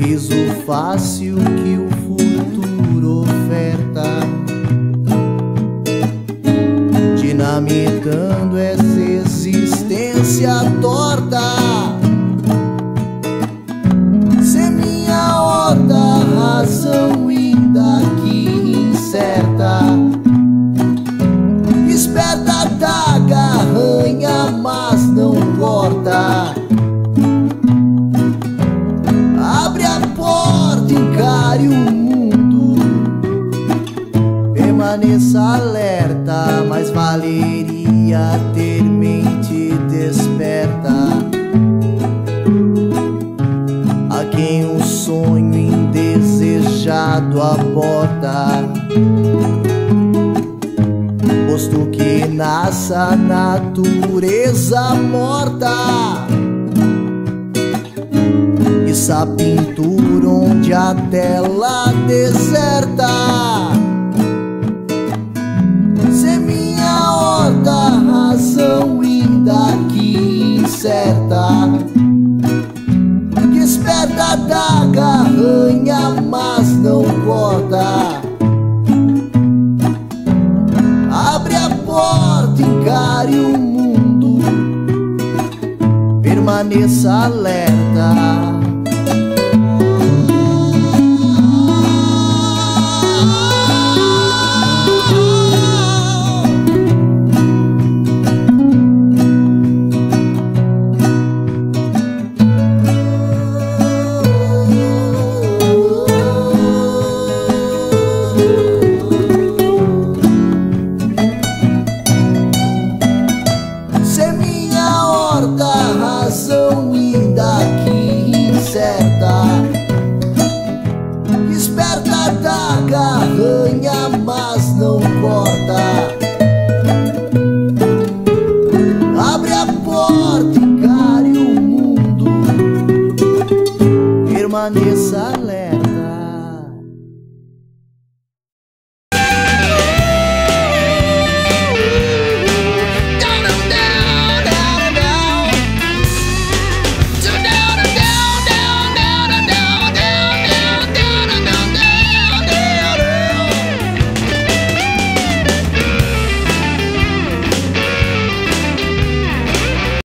Piso fácil que o futuro oferta. Dinamitando essa existência torta. Seminha horta razão encare o mundo. Permaneça alerta, mas valeria ter mente desperta. A quem o sonho indesejado aborda. Posto que nasça a natureza morta essa pintura onde a tela deserta. Se minha horta razão ainda que incerta. Que esperta daga arranha mas não corta. Abre a porta, encare o mundo. Permaneça alerta Permaneça alerta